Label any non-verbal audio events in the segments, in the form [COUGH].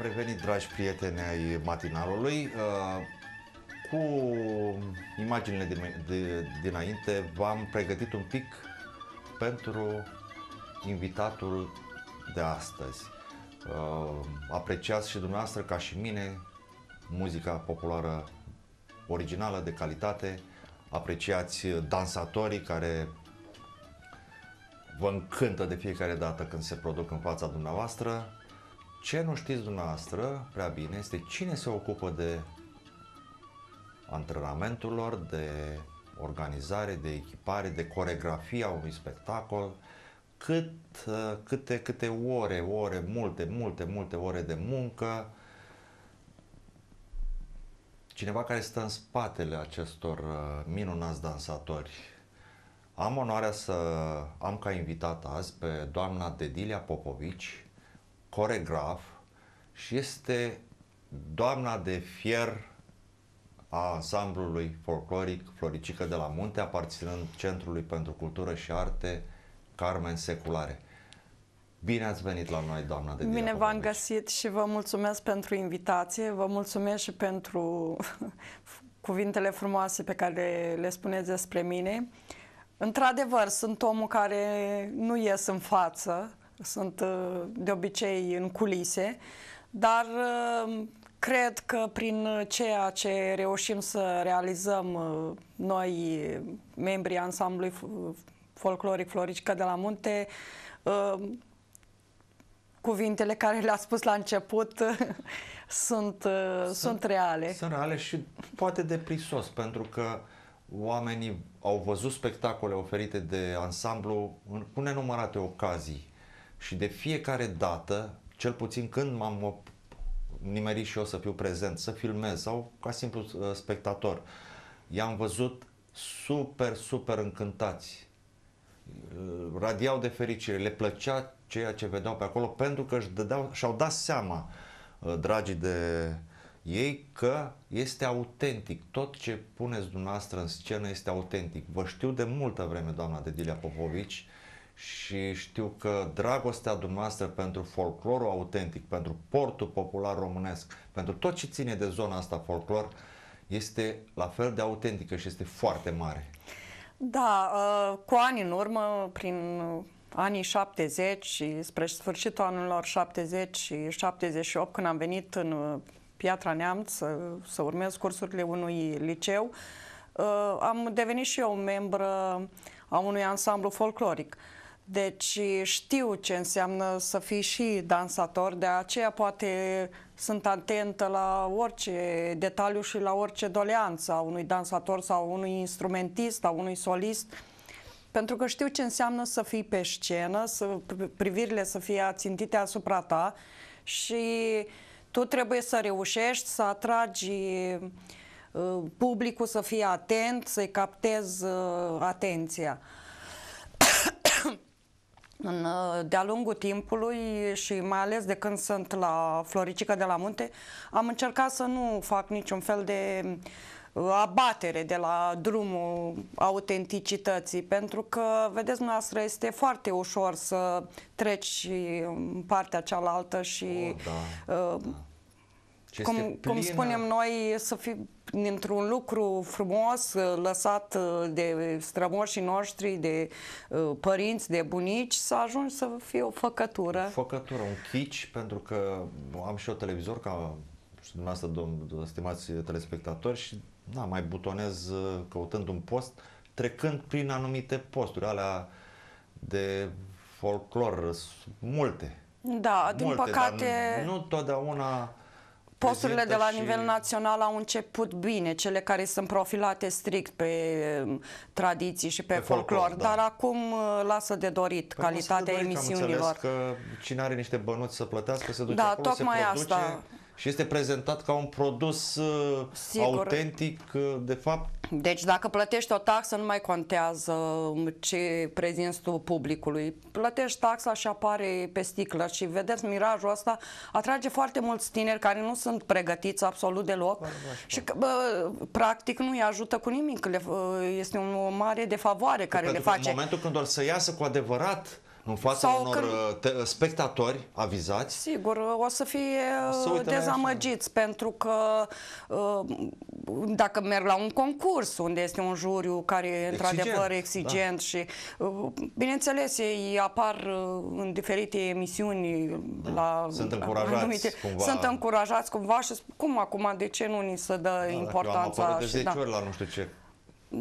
Am revenit, dragi prieteni ai matinalului. Uh, cu imaginile de, de, dinainte v-am pregătit un pic pentru invitatul de astăzi. Uh, apreciați și dumneavoastră, ca și mine, muzica populară originală, de calitate, apreciați dansatorii care vă încântă de fiecare dată când se produc în fața dumneavoastră. Ce nu știți dumneavoastră prea bine este cine se ocupă de antrenamentul lor, de organizare, de echipare, de coregrafia unui spectacol, cât, câte, câte ore, ore, multe, multe, multe ore de muncă, cineva care stă în spatele acestor uh, minunați dansatori. Am onoarea să am ca invitat azi pe doamna Dedilia Popovici, coregraf și este doamna de fier a ansamblului folcloric Floricică de la Munte, aparținând Centrului pentru Cultură și Arte Carmen Seculare. Bine ați venit la noi, doamna de Bine v-am găsit și vă mulțumesc pentru invitație, vă mulțumesc și pentru [LAUGHS] cuvintele frumoase pe care le spuneți despre mine. Într-adevăr, sunt omul care nu ies în față, sunt uh, de obicei în culise, dar uh, cred că prin ceea ce reușim să realizăm uh, noi, membrii ansamblului folcloric Floricica de la Munte, cuvintele care le-ați spus la început sunt, sunt, sunt reale. Sunt reale și poate de prisos, pentru că oamenii au văzut spectacole oferite de ansamblu cu nenumărate ocazii și de fiecare dată, cel puțin când m-am nimerit și eu să fiu prezent, să filmez sau ca simplu uh, spectator, i-am văzut super, super încântați. Uh, radiau de fericire, le plăcea ceea ce vedeau pe acolo pentru că își dădeau, și-au dat seama, uh, dragii de ei, că este autentic. Tot ce puneți dumneavoastră în scenă este autentic. Vă știu de multă vreme, doamna Dedilia Popovici, și știu că dragostea dumneavoastră pentru folclorul autentic, pentru portul popular românesc, pentru tot ce ține de zona asta folclor, este la fel de autentică și este foarte mare. Da, uh, cu ani în urmă, prin anii 70 și spre sfârșitul anilor 70 și 78, când am venit în uh, Piatra Neamț să, să urmez cursurile unui liceu, uh, am devenit și eu membră a unui ansamblu folcloric. Deci știu ce înseamnă să fii și dansator, de aceea poate sunt atentă la orice detaliu și la orice doleanță a unui dansator sau unui instrumentist, a unui solist, pentru că știu ce înseamnă să fii pe scenă, să privirile să fie ațintite asupra ta și tu trebuie să reușești să atragi uh, publicul să fie atent, să-i captezi uh, atenția. În, uh, de-a lungul timpului și mai ales de când sunt la Floricica de la Munte, am încercat să nu fac niciun fel de uh, abatere de la drumul autenticității, pentru că, vedeți noastră, este foarte ușor să treci în partea cealaltă și oh, da, uh, da. Cum, cum spunem noi, să fii dintr-un lucru frumos uh, lăsat uh, de strămoșii noștri, de uh, părinți, de bunici, să ajungi să fie o făcătură. O făcătură, un chici, pentru că am și eu televizor ca și dumneavoastră, domn, stimați telespectatori și na, mai butonez căutând un post, trecând prin anumite posturi, alea de folclor, multe. Da, din multe, păcate... nu totdeauna Posturile de la și... nivel național au început bine, cele care sunt profilate strict pe um, tradiții și pe, pe folclor, folclor da. dar acum uh, lasă de dorit păi calitatea de dorit, emisiunilor. Am că cine are niște bănuți să plătească se duce da, acolo, tocmai se produce asta. Și este prezentat ca un produs uh, Sigur. autentic, uh, de fapt deci dacă plătești o taxă, nu mai contează ce prezinți tu publicului. Plătești taxa și apare pe sticlă și vedeți, mirajul ăsta atrage foarte mulți tineri care nu sunt pregătiți absolut deloc și bă, practic nu îi ajută cu nimic. Este o mare defavoare care Pentru le face. în momentul când or să iasă cu adevărat în fața Sau unor când- uh, te- spectatori avizați, Sigur, o să fie Să uh, uită la dezamăgiți pentru că uh, dacă merg la un concurs unde este un juriu care e într-adevăr Exigent, exigent și uh, bineînțeles ei apar uh, în diferite emisiuni la Sunt la încurajați cumva. sunt încurajați cumva și spun, cum acum de ce nu ni se dă Da, dacă eu am importanța apărut de și 10 da. ori la nu știu ce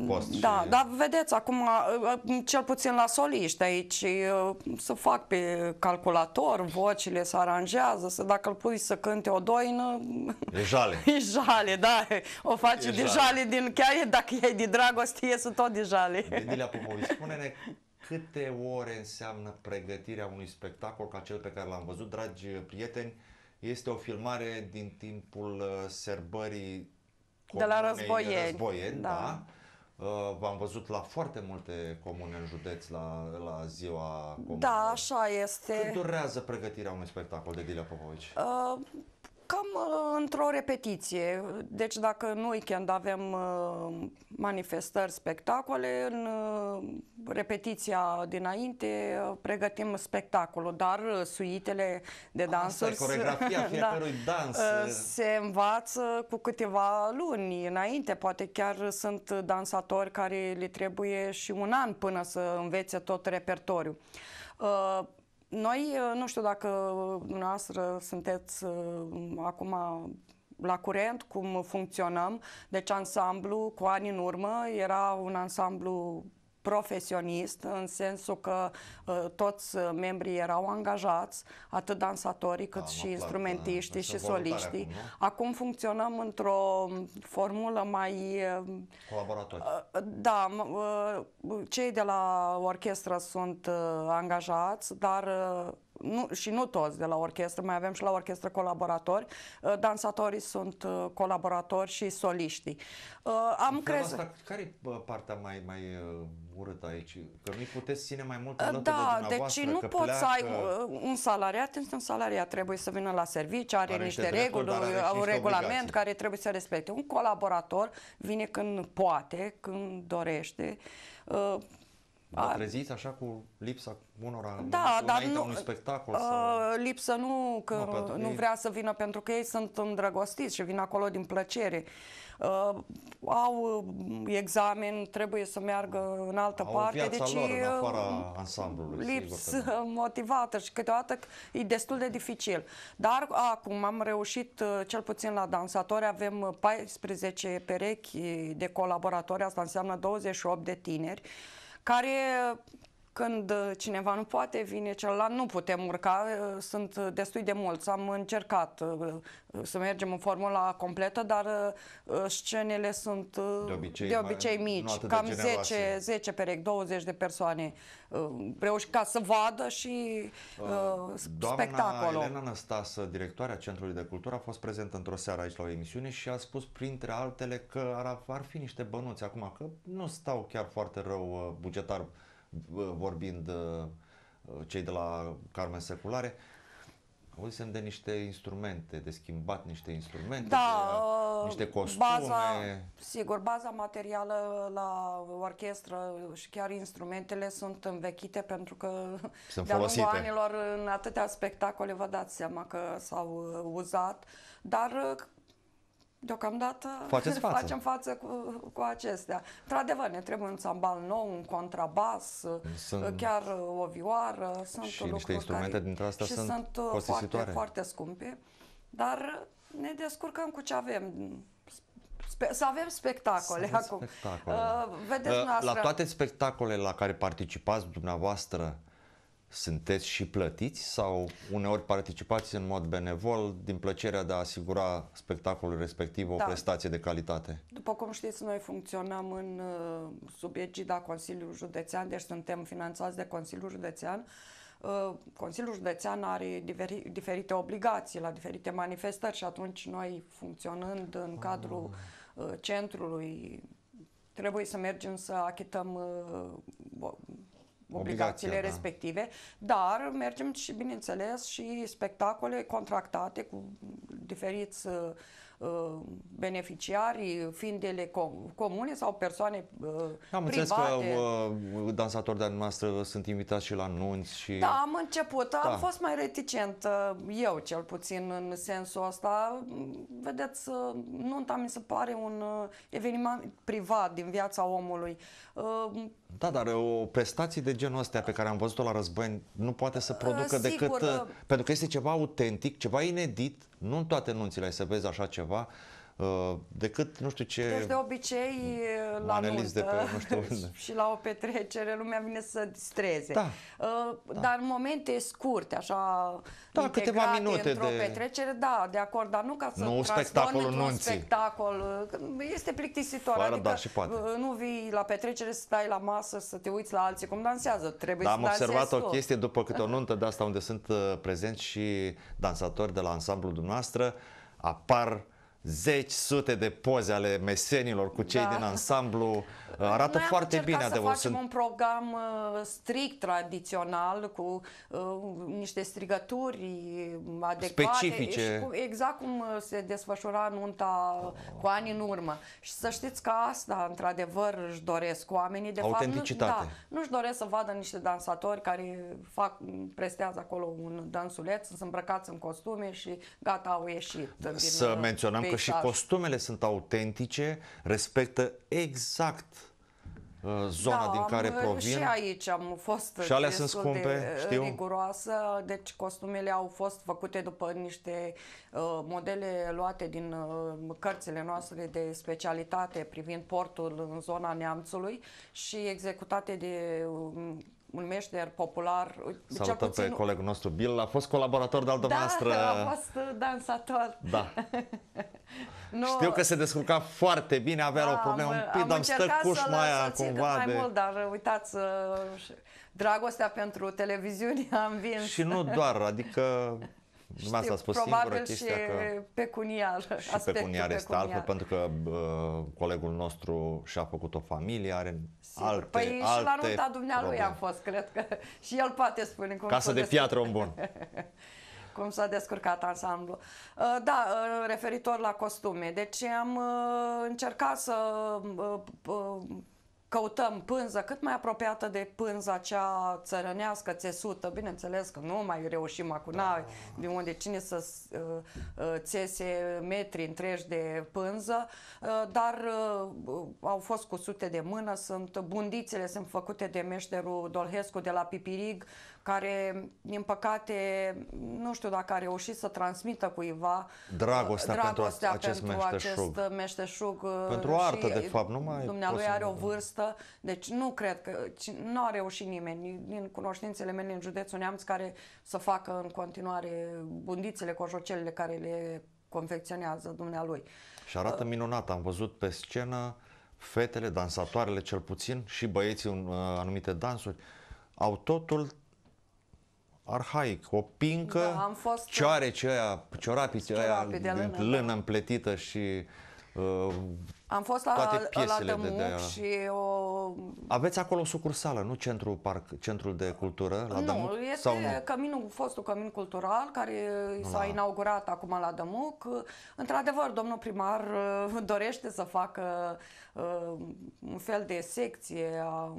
post. Da, și... dar vedeți, acum, uh, cel puțin la soliști aici, uh, să fac pe calculator, vocile se aranjează, să dacă îl pui să cânte o doină, E jale. [LAUGHS] e jale, da, o face E de jale. jale, din, chiar e, dacă e de dragoste, iese tot de jale. Dedilia Popovici, [LAUGHS] spune-ne câte ore înseamnă pregătirea unui spectacol ca cel pe care l-am văzut, dragi prieteni. Este o filmare din timpul uh, serbării De la comunei Războieni, Războieni, da. da. Uh, V-am văzut la foarte multe comune în județ la, la ziua comunei. Da, așa este. Cât durează pregătirea unui spectacol de Dilia Popovici? Uh, Cam uh, într-o repetiție. Deci dacă în weekend avem uh, manifestări, spectacole, în uh, repetiția dinainte uh, pregătim spectacolul, dar uh, suitele de Asta e dansuri coregrafia [LAUGHS] fiecărui dans. uh, se învață cu câteva luni înainte. Poate chiar sunt dansatori care le trebuie și un an până să învețe tot repertoriul. Uh, Noi, uh, nu știu dacă dumneavoastră sunteți uh, acum la curent cum funcționăm, deci ansamblu cu ani în urmă era un ansamblu profesionist, în sensul că uh, toți uh, membrii erau angajați, atât dansatorii cât Am și aflat, instrumentiștii da, și sunt voluntari soliștii. acum, nu? Acum funcționăm într-o formulă mai uh, Colaboratori. da, m- uh, cei de la orchestră sunt uh, angajați, dar uh, nu, și nu toți de la orchestră, mai avem și la orchestră colaboratori. Uh, Dansatorii sunt uh, colaboratori și soliștii. Uh, Am În felul crezut. Asta, care e partea mai, mai uh, urâtă aici? Că nu-i puteți ține mai mult alături de Da, dumneavoastră, deci nu că poți pleacă... să ai uh, un salariat, este un salariat, trebuie să vină la serviciu, are, Are niște niște drepturi, reguli, dar are și un niște regulament obligații. care trebuie să respecte. Un colaborator vine când poate, când dorește. Uh, Vă a- treziți așa cu lipsa unora în Da, momentul dar înaintea nu, unui spectacol? uh, sau... lipsă nu, că Nu, nu, pentru nu ei- vrea să vină pentru că ei sunt îndrăgostiți și vin acolo din plăcere. Uh, au uh, examen, trebuie să meargă în altă Au parte. viața deci lor în uh, afara ansamblului, sigur lipsă că da. motivată și câteodată e destul de dificil. Dar acum am reușit, uh, cel puțin la dansatori, avem uh, 14 perechi de colaboratori, asta înseamnă 28 de tineri, care când uh, cineva nu poate, vine celălalt, nu putem urca, uh, sunt destui de mulți. Am încercat uh, să mergem în formula completă, dar uh, scenele sunt uh, De obicei de mai- obicei nu mici, atât de cam generoase. 10, 10 perechi, 20 de persoane uh, reuși ca să vadă și uh, Doamna spectacolul. Elena Năstasă, directoarea Centrului de Cultură, a fost prezentă într-o seară aici la o emisiune și a spus, printre altele, că ar, ar fi niște bănuți acum, că nu stau chiar foarte rău uh, bugetar uh, vorbind uh, uh, cei de la Carmen Seculare. Auzisem de niște instrumente, de schimbat niște instrumente, Da, de, uh, niște costume. baza, sigur, baza materială la orchestră și chiar instrumentele sunt învechite pentru că Sunt de-a lungul folosite. anilor în atâtea spectacole vă dați seama că s-au uh, uzat, dar uh, Deocamdată Faceți [LAUGHS] față. facem față cu, cu acestea. Într-adevăr, ne trebuie un țambal nou, un contrabas, Sunt- chiar uh, o vioară. Sunt Și lucruri niște instrumente care, dintre astea și sunt sunt uh, foarte, costisitoare. foarte scumpe, dar ne descurcăm cu ce avem. Spe- să avem spectacole Să aveți acum. spectacole. Uh, vedeți Uh, dumneavoastră, La toate spectacolele la care participați dumneavoastră, sunteți și plătiți sau uneori participați în mod benevol din plăcerea de a asigura spectacolul respectiv o Da. prestație de calitate? După cum știți, noi funcționăm în uh, sub egida Consiliului Județean, deci suntem finanțați de Consiliul Județean. Uh, Consiliul Județean are diferi, diferite obligații la diferite manifestări și atunci noi funcționând în cadrul uh, centrului trebuie să mergem să achităm uh, o- obligațiile Obligația, da. respective, dar mergem și, bineînțeles, și spectacole contractate cu diferiți uh, uh, beneficiari, fiind ele com- comune sau persoane uh, Am înțeles că private. uh, dansatori de noastră sunt invitați și la nunți și... Da, am început. Am Da. fost mai reticent, uh, eu cel puțin, în sensul ăsta. Vedeți, uh, nunta mi se pare un uh, eveniment privat din viața omului. Uh, Da, dar o prestație de genul ăsta pe care am văzut-o la război nu poate să producă sigur, decât... uh, Pentru că este ceva autentic, ceva inedit, nu în toate nunțile ai să vezi așa ceva, uh, decât, nu știu ce... Deci de obicei la manelist de nuntă pe nu știu [LAUGHS] unde. și la o petrecere lumea vine să se distreze. Da, Uh, Dar în momente scurte, așa Da, integrate câteva minute într-o de- petrecere, da, de acord, dar nu ca să Nu transformi spectacolul într-un nunții. spectacol. uh, Este plictisitor. Fără adică dar și poate. uh, nu vii la petrecere să stai la masă, să te uiți la alții cum dansează. Trebuie Dar să am observat dansezi o tu. chestie după câte o [LAUGHS] nuntă de asta unde sunt uh, prezenți și dansatori de la ansamblul dumneavoastră, apar zeci, sute de poze ale mesenilor cu cei Da. din ansamblu. Uh, Arată Noi foarte am bine, încercat să adevăr. facem un program uh, strict tradițional cu uh, niște strigături adecvate Specifice. și cu, exact cum uh, se desfășura nunta cu ani în urmă. Și să știți că asta într-adevăr își doresc oamenii de Autenticitate. fapt nu, da, nu-și doresc să vadă niște dansatori care fac prestează acolo un dansuleț, sunt îmbrăcați în costume și gata au ieșit din Să uh, menționăm că și peisaj. costumele sunt autentice, respectă exact uh, zona da, din care am, provin. Și aici am fost Și alea sunt destul scumpe, de știu. riguroasă, deci costumele au fost făcute după niște uh, modele luate din uh, cărțile noastre de specialitate privind portul în zona Neamțului și executate de um, un meșter popular. cel Salutăm pe colegul nostru Bill, a fost colaborator de-al da, dumneavoastră. a fost uh, dansator. Da. [LAUGHS] Nu, Știu că se descurca foarte bine, avea o problemă un pic, dar îmi stă încercat cușma să-l- aia să-l țin cât cumva mai de... mult, dar uitați, uh, dragostea pentru televiziune [LAUGHS] a învins. Și nu doar, adică dumneavoastră a spus singură probabil chestia și că pecuniar. și aspectul pecuniar este pecuniar. altfel, pentru că uh, colegul nostru și-a făcut o familie, are Sigur. alte, păi și alte la nunta dumnealui probleme. am fost, cred că [LAUGHS] și el poate spune cum Casă s-a de descurcat- piatră un bun. [LAUGHS] cum s-a descurcat ansamblu. Uh, Da, uh, referitor la costume. Deci am uh, încercat să uh, uh, căutăm pânză cât mai apropiată de pânza cea țărănească, țesută. Bineînțeles că nu mai reușim acum, da. de unde cine să uh, uh, țese metri întregi de pânză, uh, dar uh, au fost cusute de mână, sunt bundițele sunt făcute de meșterul Dolhescu de la Pipirig, care, din păcate, nu știu dacă a reușit să transmită cuiva Dragostea uh, pentru dragostea acest pentru meșteșug. acest meșteșug. uh, Pentru și artă, de fapt, nu mai Dumnealui poți să- are o vârstă, deci nu cred că, ci- nu a reușit nimeni din cunoștințele mele în județul Neamț care să facă în continuare bundițele, cojocelele care le confecționează dumnealui. Și arată minunat. Am văzut pe scenă fetele, dansatoarele cel puțin și băieții în uh, anumite dansuri. Au totul arhaic, o pincă, Da, am fost- cioareci ăia, ciorapii ăia Ciorapii de lână, lână da. împletită și uh, Am fost la, Toate la piesele de- Dămuc de- și o... aveți acolo o sucursală, nu centrul, parc, centrul de cultură la nu, Dămuc? este Sau nu? căminul, fostul cămin cultural care s-a inaugurat acum la Dămuc. Într-adevăr, domnul primar uh, dorește să facă uh, un fel de secție a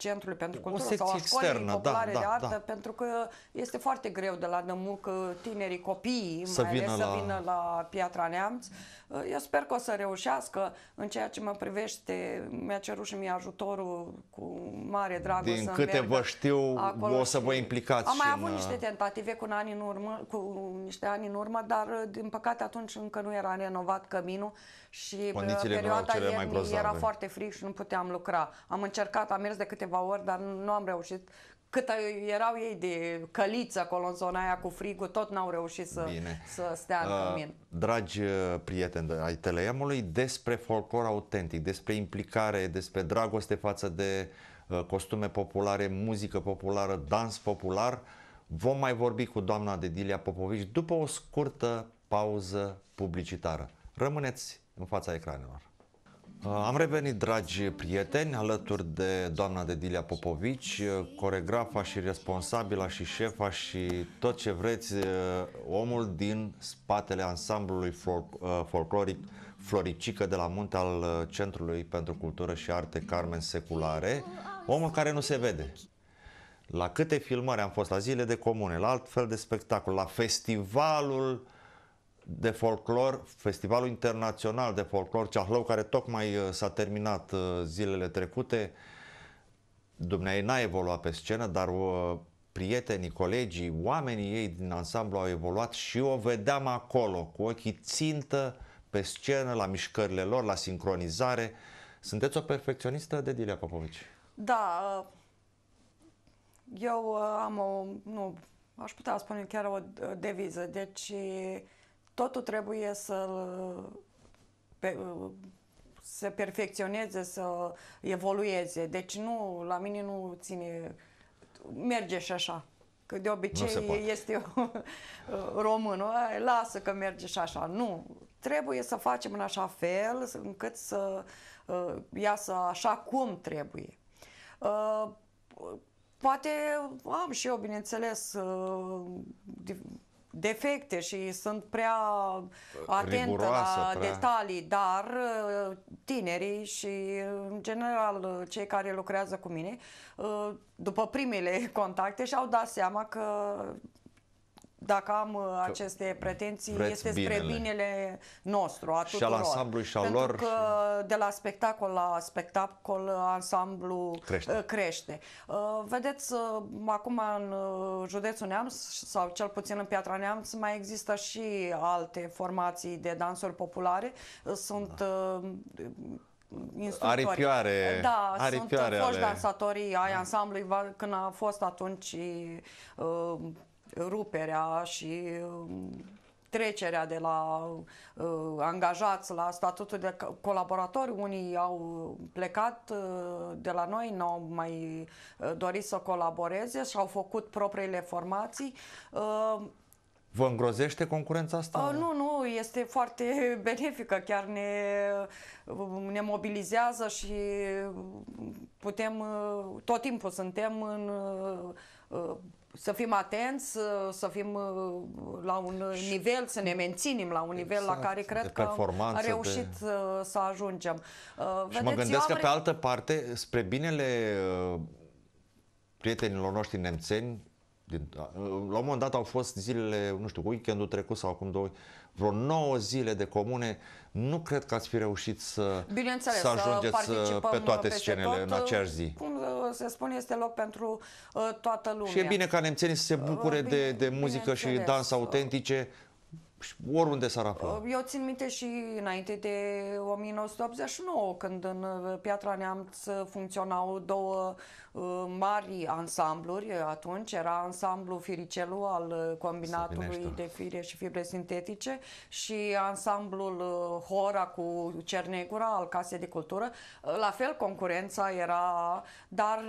Centrului pentru Cultură sau a secție Școlii externă, Populare da, de da, Artă, da. pentru că este foarte greu de la Dămuc uh, tinerii copii, Să mai vină ales să la- vină la Piatra Neamț. Uh, Eu sper că o să reușească. În ceea ce mă privește, mi-a cerut și mie ajutorul cu mare drag. Din să câte meargă vă știu, acolo o să și- vă implicați Am mai și avut în, niște uh, tentative cu, un ani în urmă, cu niște ani în urmă, dar uh, din păcate atunci încă nu era renovat căminul și uh, Condițiile nu erau perioada cele mai iernii grozave. era foarte frig și nu puteam lucra. Am încercat, am mers de câteva ori, dar nu am reușit. Cât uh, erau ei de căliță acolo în zona aia cu frigul, tot n-au reușit să, Bine. să stea în Uh, cămin. Dragi uh, prieteni de- ai Teleemului, despre folclor autentic, despre implicare, despre dragoste față de uh, costume populare, muzică populară, dans popular, vom mai vorbi cu doamna Dedilia Popovici după o scurtă pauză publicitară. Rămâneți în fața ecranelor. Uh, am revenit, dragi prieteni, alături de doamna Dedilia Popovici, uh, coregrafa și responsabila și șefa și tot ce vreți, uh, omul din spatele ansamblului folcloric Floricică de la munte al Centrului pentru Cultură și Arte Carmen Seculare, omul care nu se vede. La câte filmări am fost, la zile de comune, la alt fel de spectacol, la festivalul uh, de folclor, Festivalul Internațional de Folclor Ceahlău, care tocmai uh, s-a terminat uh, zilele trecute. Dumnezeu n-a evoluat pe scenă, dar uh, prietenii, colegii, oamenii ei din ansamblu au evoluat și o vedeam acolo, cu ochii țintă pe scenă, la mișcările lor, la sincronizare. Sunteți o perfecționistă de Dilia Popovici? Da, eu am o, nu, aș putea spune chiar o deviză, deci totul trebuie să pe, se perfecționeze, să evolueze. Deci nu, la mine nu ține, merge și așa. Că de obicei este [LAUGHS] românul, lasă că merge și așa. Nu, trebuie să facem în așa fel încât să uh, iasă așa cum trebuie. Uh, poate am și eu, bineînțeles, uh, defecte și sunt prea atentă la prea... detalii, dar uh, tinerii și în general cei care lucrează cu mine, uh, după primele contacte și-au dat seama că dacă am uh, că aceste pretenții, este spre binele. binele nostru, a tuturor. Și al ansamblului și al Pentru lor. că și... de la spectacol la spectacol, ansamblu crește. Uh, crește. Uh, vedeți, acum în județul Neamț, sau cel puțin în Piatra Neamț, mai există și alte formații de dansuri populare. Sunt da instructori. Aripioare. Da, aripioare sunt foști ale... dansatorii ai ansamblului când a fost atunci uh, ruperea și um, trecerea de la uh, angajați la statutul de colaboratori. Unii au plecat uh, de la noi, n-au mai uh, dorit să colaboreze și au făcut propriile formații. Uh, Vă îngrozește concurența asta? Uh, nu, nu, este foarte benefică, chiar ne, uh, ne mobilizează și putem, uh, tot timpul suntem în uh, să fim atenți, să fim uh, la un nivel, să ne menținem la un nivel exact, la care cred că am reușit de... să ajungem. Uh, și vedeți, mă gândesc că pe altă parte, spre binele uh, prietenilor noștri nemțeni, din, la un moment dat au fost zilele, nu știu, weekendul trecut sau acum două, vreo 9 zile de comune, nu cred că ați fi reușit să, să ajungeți pe toate scenele tot, în aceeași zi. Cum se spune, este loc pentru uh, toată lumea. Și e bine ca nemțenii să se bucure uh, bine, de, de muzică și dans autentice, oriunde s-ar afla. Eu țin minte și înainte de 1989, când în Piatra Neamț funcționau două uh, mari ansambluri. Atunci era ansamblu Firicelu al combinatului de fire și fibre sintetice și ansamblul uh, Hora cu Cernegura al Casei de Cultură. Uh, la fel, concurența era, dar...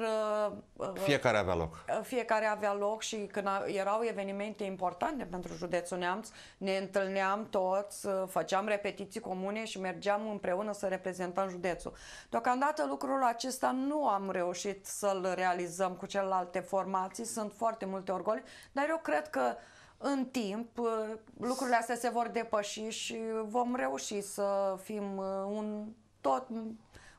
Fiecare avea loc. Fiecare avea loc și când erau evenimente importante pentru județul Neamț, ne întâlneam toți, făceam repetiții comune și mergeam împreună să reprezentăm județul. Deocamdată lucrul acesta nu am reușit să-l realizăm cu celelalte formații, sunt foarte multe orgoli, dar eu cred că în timp lucrurile astea se vor depăși și vom reuși să fim un tot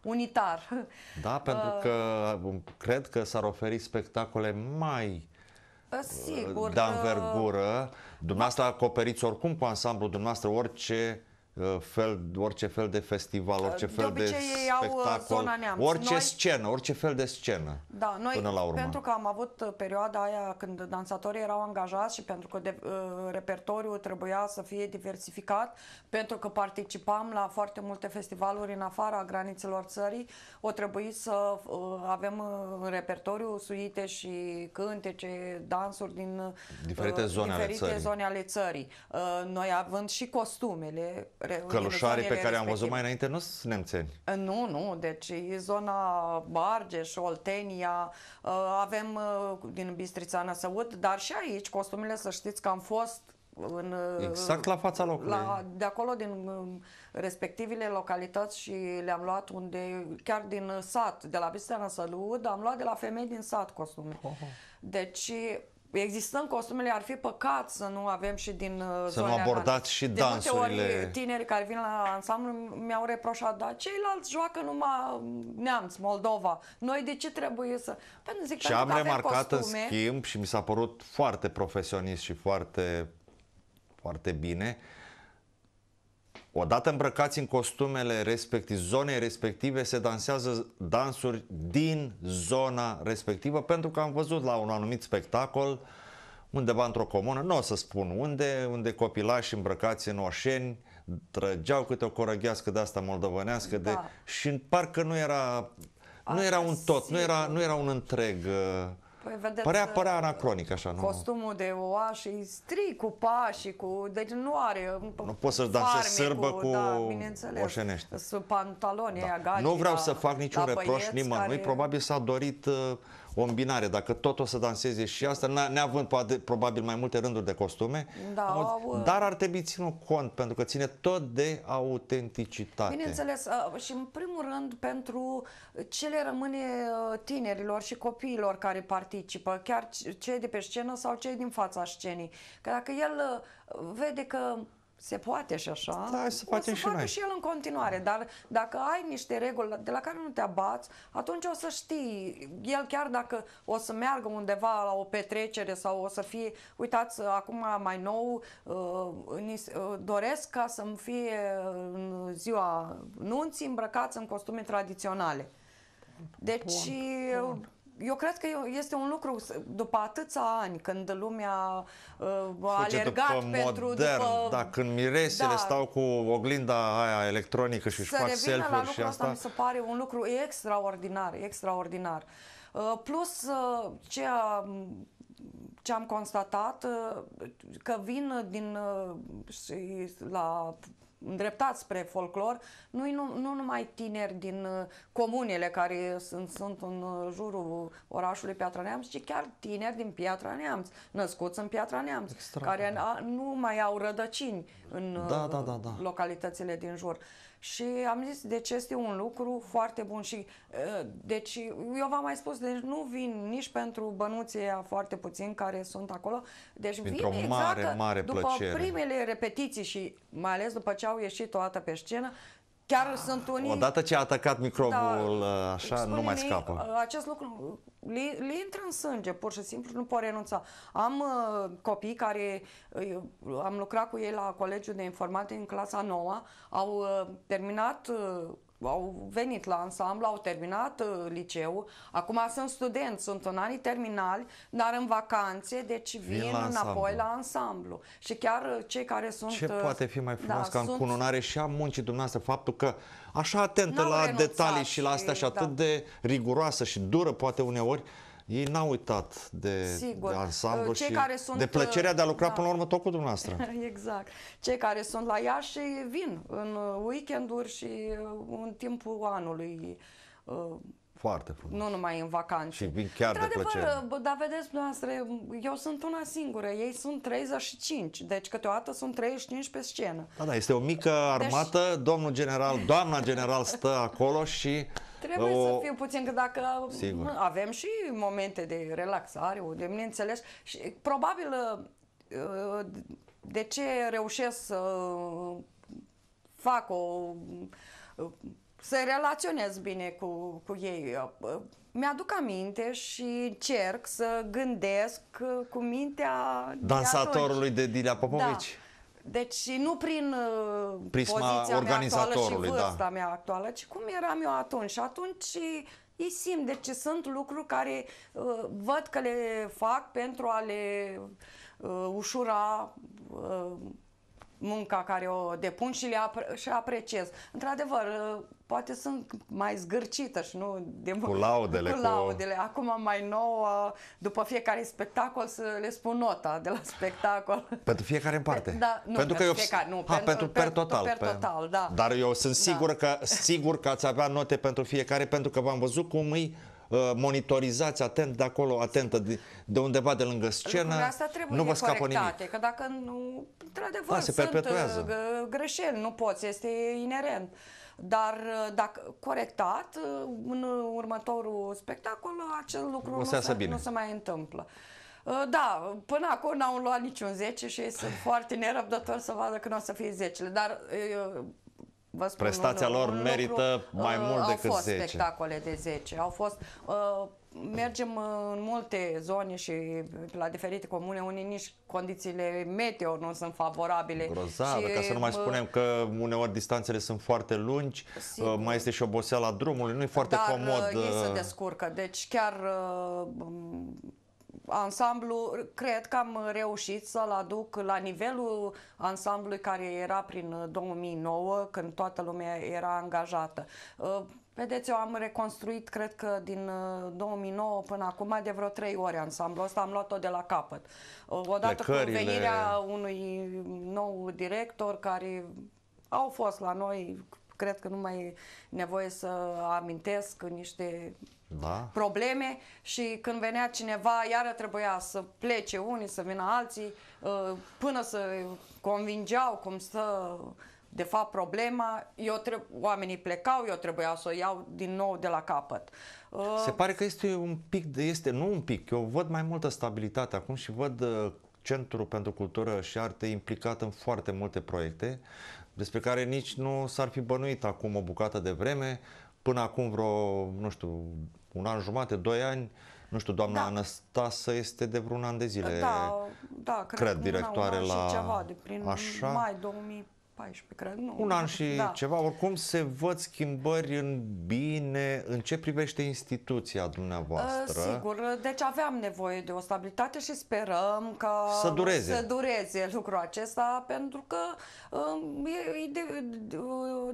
unitar. Da, pentru că cred că s-ar oferi spectacole mai Sigur. de învergură. Dumneavoastră acoperiți oricum cu ansamblul dumneavostră orice Uh, fel, orice fel de festival, uh, orice fel de, de uh, spectacol, orice noi, scenă, orice fel de scenă. Da, noi până la urmă. pentru că am avut perioada aia când dansatorii erau angajați și pentru că de, uh, repertoriul trebuia să fie diversificat, pentru că participam la foarte multe festivaluri în afara granițelor țării, o trebuie să uh, avem în repertoriu suite și cântece, dansuri din diferite zone diferite ale țării. Zone ale țării. Noi având și costumele Călușarii pe care am văzut mai înainte nu sunt nemțeni. Nu, nu, deci e zona Bargeș, Oltenia, uh, avem uh, din Bistrița Năsăud, dar și aici costumele să știți că am fost în, Exact la fața locului. La, de acolo, din um, respectivele localități și le-am luat unde, chiar din sat, de la Bisteana Sălud, am luat de la femei din sat costume. Deci, existând costumele, ar fi păcat să nu avem și din uh, Să nu zonele abordați alea. și de multe dansurile. ori tineri care vin la ansamblu mi-au reproșat, dar ceilalți joacă numai neamț, Moldova. Noi de ce trebuie să... Pentru, zic, Și pentru am că avem remarcat costume, în schimb și mi s-a părut foarte profesionist și foarte, foarte bine. Odată îmbrăcați în costumele respective, zonei respective, se dansează dansuri din zona respectivă, pentru că am văzut la un anumit spectacol, undeva într-o comună, nu o să spun unde, unde copilași îmbrăcați în oșeni trăgeau câte o corăghească de asta moldovănească de, Da. și parcă nu era, nu Asta era un tot, nu era, sigur. nu era un întreg. Uh, Păi, vedeți, părea, uh, părea anacronic așa, nu? Costumul de oaș e strict cu pașii, cu... Deci nu are... Nu poți să dansezi farmecul, sârbă cu da, bineînțeles. oșenește. Sunt pantaloni da. gaci, nu vreau la- să fac niciun la reproș băieți nimănui, care- probabil s-a dorit uh, o îmbinare. Dacă tot o să danseze și asta, n- neavând poate, probabil mai multe rânduri de costume, Da, au- au, dar ar trebui ținut cont, pentru că ține tot de autenticitate. Bineînțeles, uh, și în primul rând pentru ce le rămâne uh, tinerilor și copiilor care participă, chiar c- cei de pe scenă sau cei din fața scenii. Că dacă el uh, vede că se poate și așa, Da, hai să o facem să și facă noi. și el în continuare. Dar dacă ai niște reguli de la care nu te abați, atunci o să știi. El chiar dacă o să meargă undeva la o petrecere sau o să fie, uitați, acum mai nou, uh, ni se- uh, doresc ca să-mi fie în ziua nunții îmbrăcați în costume tradiționale. Deci, eu cred că este un lucru, după atâția ani, când lumea uh, a Fuge alergat după pentru... modern, după, da, când miresele Da. stau cu oglinda aia electronică și își să fac revină la selfie-uri și lucrul ăsta asta, mi se pare un lucru extraordinar, extraordinar. Uh, Plus uh, ce, am- ce am constatat, uh, că vin din uh, și la îndreptat spre folclor, nu, nu, nu numai tineri din uh, comunele care sunt, sunt în uh, jurul orașului Piatra Neamț, ci chiar tineri din Piatra Neamț, născuți în Piatra Neamț, care a, nu mai au rădăcini în uh, Da, da, da, da. localitățile din jur. Și am zis, deci este un lucru foarte bun și uh, deci eu v-am mai spus, deci nu vin nici pentru bănuții aia foarte puțini care sunt acolo, deci Printr-o vin mare, exact mare după plăcere. primele repetiții și mai ales după ce au ieșit o dată pe scenă, chiar sunt unii... odată ce a atacat microbul Da. așa, Spune nu mai mie, scapă. Acest lucru le, le intră în sânge, pur și simplu, nu pot renunța. Am uh, copii care, uh, am lucrat cu ei la Colegiul de Informatică în clasa 9, au uh, terminat uh, au venit la ansamblu, au terminat uh, liceu, acum sunt studenți, sunt în anii terminali, dar în vacanțe, deci vin, Vin la ansamblu. înapoi la ansamblu. Și chiar uh, cei care sunt... Ce uh, poate fi mai frumos da, ca sunt- încununare și a muncii dumneavoastră faptul că așa atentă N-au la renunțat detalii și la astea și- și atât da. de riguroasă și dură poate uneori, ei n-au uitat de, Sigur. de ansamblu Cei și care sunt, de plăcerea de a lucra da. până la urmă tot cu dumneavoastră. [LAUGHS] Exact. Cei care sunt la Iași vin în uh, weekenduri și uh, în timpul anului, uh, Foarte frumos. nu numai în vacanțe. Și vin chiar de Într-adevăr, plăcere. bă, Dar vedeți, noastră, eu sunt una singură, ei sunt 35, deci câteodată sunt 35 pe scenă. Da, da, este o mică armată, domnul general, doamna general stă acolo și Trebuie o... să fiu puțin, că dacă Sigur. mă, avem și momente de relaxare, o de bineînțeles, și probabil uh, de ce reușesc să fac o să relaționez bine cu, cu ei. Uh, Mi-aduc aminte și încerc să gândesc uh, cu mintea de atunci. dansatorului de Dilia Popovici. Da. Deci nu prin uh, Prisma poziția mea actuală și organizatorului, da. vârsta mea actuală, ci cum eram eu atunci. Și atunci ei simt, deci sunt lucruri care uh, văd că le fac pentru a le uh, ușura uh, munca care o depun și le apre- și apreciez. Într-adevăr, uh, poate sunt mai zgârcită și nu de Cu laudele, Cu cu- laudele. Acum mai nou, uh, după fiecare spectacol, să le spun nota de la spectacol. [LAUGHS] Pentru fiecare în parte. Da, nu, pentru că pentru eu, fiecare, nu, ha, pentru- pentru per, per- total. per total, da. Dar eu sunt Da. sigur că sigur că ați avea note pentru fiecare pentru că v-am văzut cum îi uh, monitorizați atent de acolo, atentă, de, de undeva de lângă scenă, Lucrurile astea trebuie nu vă scapă nimic. corectate, că dacă nu, într-adevăr, Da, se sunt perpetuează. uh, g- greșeli, nu poți, este inerent. Dar uh, dacă corectat, uh, în următorul spectacol, acel lucru O nu să iasă se, bine. nu se mai întâmplă. Uh, Da, până acum n-au luat niciun 10 și sunt [CLEARS THROAT] foarte nerăbdători să vadă când o să fie 10 dar uh, vă spun Prestația un, lor un merită lucru, mai uh, mult au decât fost 10. spectacole de 10, au fost uh, mergem uh, în multe zone și la diferite comune unde nici condițiile meteo nu sunt favorabile. Grozavă, și, ca să nu mai uh, spunem că uneori distanțele sunt foarte lungi, Sigur. uh, mai este și oboseala drumului, nu e foarte dar, comod. uh, ei se uh, descurcă. Deci chiar uh, um, ansamblu, cred că am reușit să-l aduc la nivelul ansamblului care era prin uh, 2009, când toată lumea era angajată. Uh, Vedeți, eu am reconstruit, cred că din uh, 2009 până acum, de vreo trei ori ansamblul ăsta, am luat-o de la capăt. Uh, Odată cu Plecările. venirea unui nou director care au fost la noi, cred că nu mai e nevoie să amintesc niște Da? probleme și când venea cineva, iară trebuia să plece unii, să vină alții, uh, până să convingeau cum stă de fapt problema, eu treb- oamenii plecau, eu trebuia să o iau din nou de la capăt. Uh, Se pare că este un pic, de, este, nu un pic, eu văd mai multă stabilitate acum și văd uh, Centrul pentru Cultură și Arte implicat în foarte multe proiecte despre care nici nu s-ar fi bănuit acum o bucată de vreme, până acum vreo, nu știu, un an jumate, doi ani, nu știu, doamna Da. Anastasă este de vreun an de zile. Da, da, cred, cred, că un an- directoare un an la- și ceva, de prin Așa? mai 2014, cred. Nu, Un an și da. ceva, oricum se văd schimbări în bine în ce privește instituția dumneavoastră. Uh, Sigur, deci aveam nevoie de o stabilitate și sperăm ca Să dureze. să dureze lucrul acesta pentru că um, e, e de, de,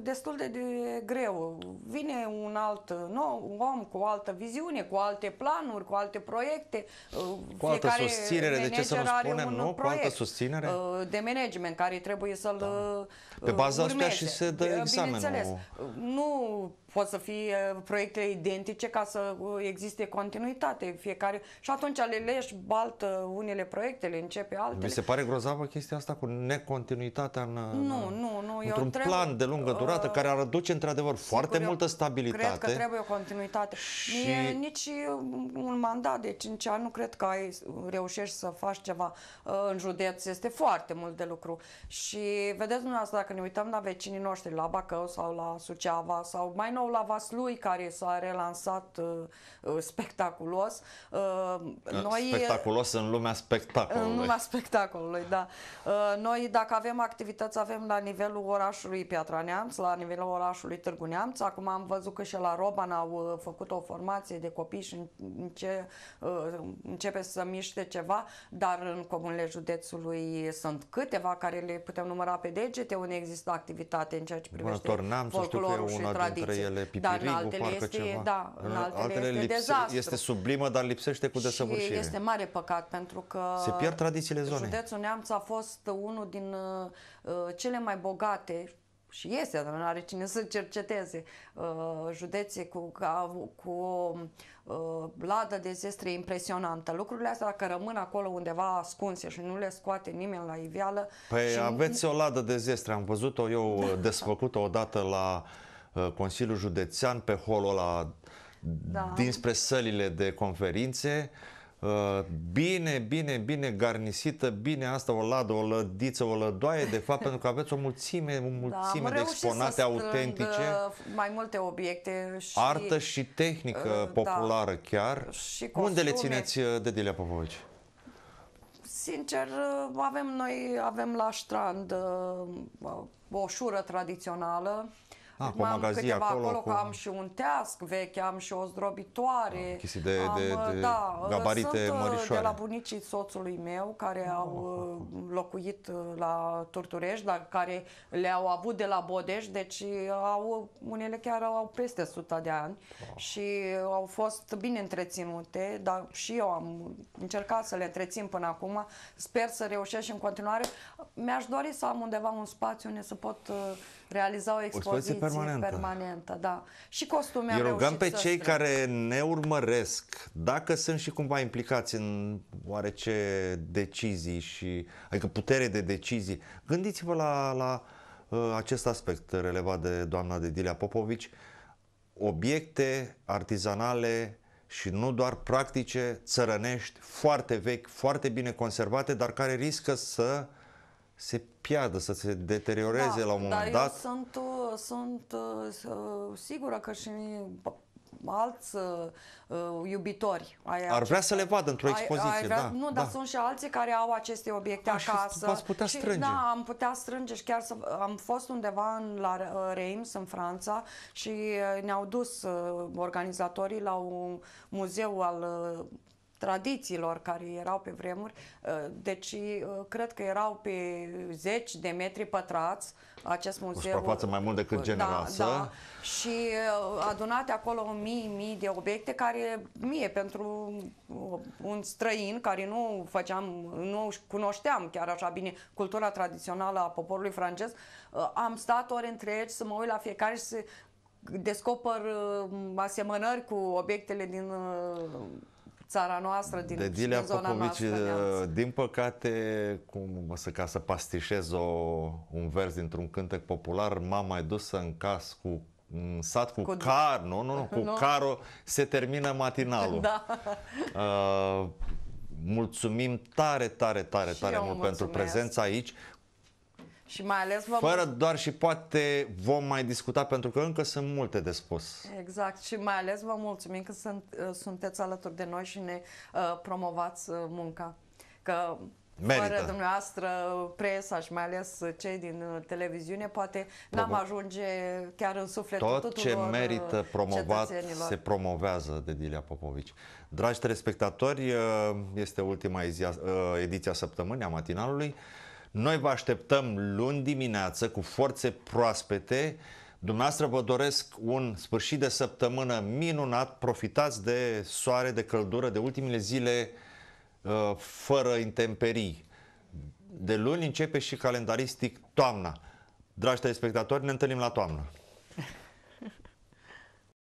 destul de, de greu. Vine un alt nou om cu o altă viziune, cu alte planuri, cu alte proiecte. uh, Cu altă fiecare susținere, de ce să nu manager are spunem, un nu? Cu altă proiect, susținere? uh, de management care trebuie să-l uh, Pe baza asta urmeze. și se dă Bine- examenul. Bineînțeles, nu pot să fie proiecte identice ca să uh, existe continuitate fiecare și atunci le leși baltă unele proiecte, le începe altele. Mi se pare grozavă chestia asta cu necontinuitatea în, Nu, nu, nu. eu într-un trebuie- plan de lungă durată uh, care ar aduce într-adevăr foarte eu multă stabilitate. Cred că trebuie o continuitate. Și- Și... Mie nici un mandat de 5 ani nu cred că ai reușești să faci ceva uh, în județ. Este foarte mult de lucru. Și vedeți dumneavoastră, dacă ne uităm la vecinii noștri, la Bacău sau la Suceava sau mai nou la Vaslui, care s-a relansat uh, uh, spectaculos, uh, noi... Spectaculos în lumea spectacolului. În lumea spectacolului, da. Uh, Noi, dacă avem activități, avem la nivelul orașului Piatra Neamț, la nivelul orașului Târgu Neamț. Acum am văzut că și la Roban au uh, făcut o formație de copii și înce, uh, începe să miște ceva, dar în comunele județului sunt câteva care le putem număra pe degete, unde există activitate în ceea ce privește Vânător Neamț, știu că e folclorul și una dintre tradiție. ele, Dar în Pipirigu, altele parcă este, ceva. da, în altele, este lipse- dezastru. este sublimă, dar lipsește cu Și desăvârșire. este mare păcat pentru că Se pierd tradițiile zonei. Județul Neamț a fost unul din uh, uh, cele mai bogate și este, dar nu are cine să cerceteze, uh, județe cu, ca, cu o uh, ladă de zestre impresionantă. Lucrurile astea, dacă rămân acolo undeva ascunse și nu le scoate nimeni la iveală... Păi și aveți o ladă de zestre, am văzut-o eu uh, [LAUGHS] desfăcută odată la uh, Consiliul Județean pe holul ăla Da. dinspre sălile de conferințe. Uh, Bine, bine, bine garnisită, bine asta, o ladă, o lădiță, o lădoaie, de fapt, [LAUGHS] pentru că aveți o mulțime, o da, am mulțime de reușit exponate să strâng, autentice, uh, mai multe obiecte și artă și tehnică uh, da. populară chiar. Și Unde le costume. țineți uh, de Dilia Popovici? Sincer, avem noi, avem la strand uh, o șură tradițională. Ah, Acum cu o am magazie câteva acolo, acolo, cu- că am și un teasc vechi, am și o zdrobitoare. Ah, chestii de- am, de- uh, de da, gabarite sunt uh, de mărișoare. la bunicii soțului meu care au uh, locuit uh, la Turturești, dar care le-au avut de la Bodeș, deci au, unele chiar au peste 100 de ani și au fost bine întreținute, dar și eu am încercat să le întrețin până acum. Sper să reușesc și în continuare. Mi-aș dori să am undeva un spațiu unde să pot uh, realiza o O expoziție expoziție. permanentă. permanentă, da. Și costume Îi am rugăm reușit pe să cei strâng. care ne urmăresc, dacă sunt și cumva implicați în oarece decizii și, adică putere de decizii, gândiți-vă la, la uh, acest aspect relevat de doamna Dedilia Popovici, obiecte artizanale și nu doar practice, țărănești, foarte vechi, foarte bine conservate, dar care riscă să se piardă, să se deterioreze la un moment dar dat. eu sunt, uh, sunt uh, uh, sigură că și uh, alți uh, iubitori ai Ar vrea să le vadă într-o ai- expoziție, ai vrea- da, Nu, da. dar sunt și alții care au aceste obiecte Da, și acasă. v-ați putea și, strânge. Da, am putea strânge și chiar să, am fost undeva în, la uh, Reims, în Franța și uh, ne-au dus uh, organizatorii la un muzeu al uh, tradițiilor care erau pe vremuri, uh, deci uh, cred că erau pe zeci de metri pătrați acest muzeu. suprafață mai mult decât generoasă. Da, da. Și uh, adunate acolo mii, mii de obiecte care mie pentru uh, un străin care nu făceam, nu cunoșteam chiar așa bine cultura tradițională a poporului francez, uh, am stat ore întregi să mă uit la fiecare și să descoper uh, asemănări cu obiectele din uh, țara noastră, din, de Dilia din zona Popovici, noastră. neamț. uh, din păcate, cum o să ca să pastișez o, un vers dintr-un cântec popular, m-am mai dus în cas cu în sat cu, Cu- car, nu, nu, nu, cu Nu. carul se termină matinalul. [LAUGHS] Da. Uh, mulțumim tare, tare, tare, Și tare eu mult pentru mulțumesc. prezența aici. Și mai ales vă Fără doar și poate vom mai discuta pentru că încă sunt multe de spus. Exact și mai ales vă mulțumim că sunt, uh, sunteți alături de noi și ne uh, promovați uh, munca. Că Merită. fără dumneavoastră presa și mai ales uh, cei din uh, televiziune poate n-am Provo- ajunge chiar în sufletul Tot tuturor ce uh, merită promovat cetățenilor. se promovează de Dilia Popovici. Dragi telespectatori, uh, este ultima ezia- uh, ediție a săptămânii, a matinalului. Noi vă așteptăm luni dimineață cu forțe proaspete. Dumneavoastră vă doresc un sfârșit de săptămână minunat. Profitați de soare, de căldură, de ultimele zile uh, fără intemperii. De luni începe și calendaristic toamna. Dragi telespectatori, ne întâlnim la toamnă.